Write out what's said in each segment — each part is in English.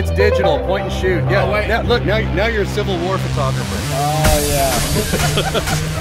it's digital, point and shoot. Yeah. Oh, wait. Now, look, now, now you're a Civil War photographer. Oh yeah.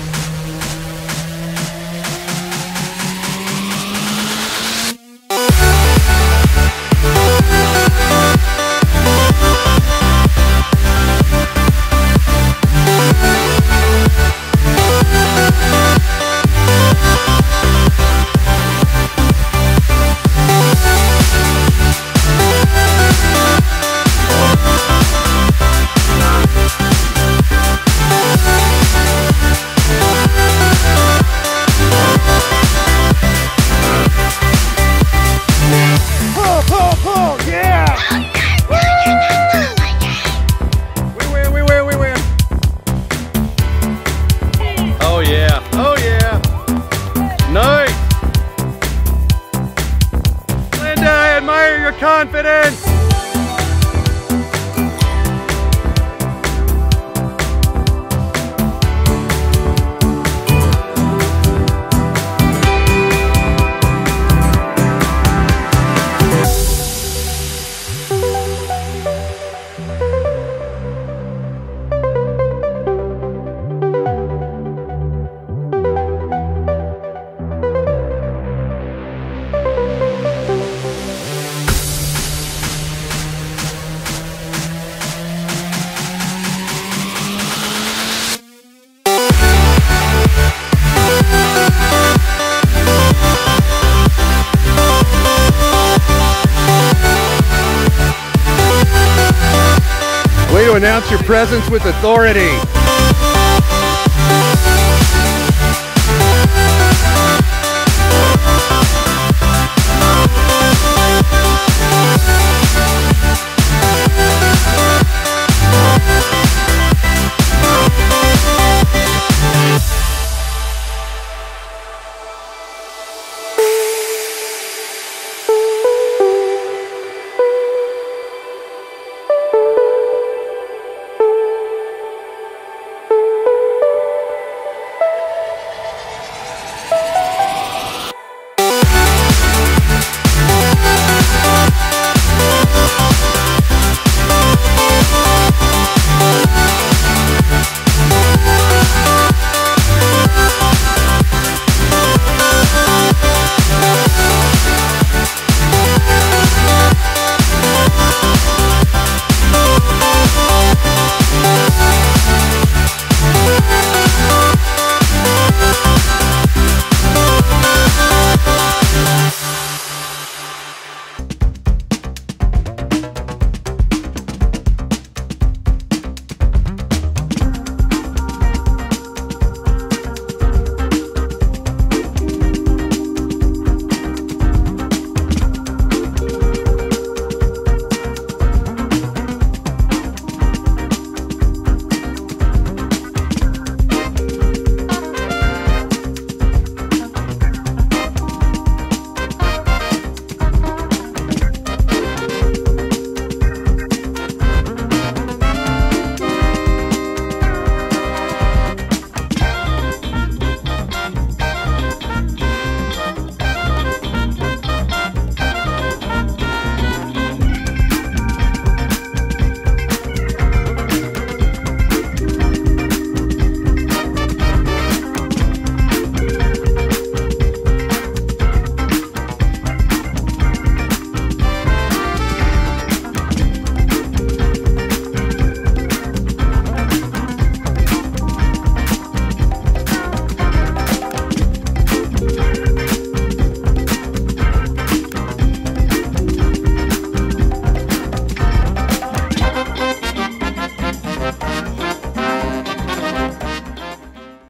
your confidence. Way to announce your presence with authority.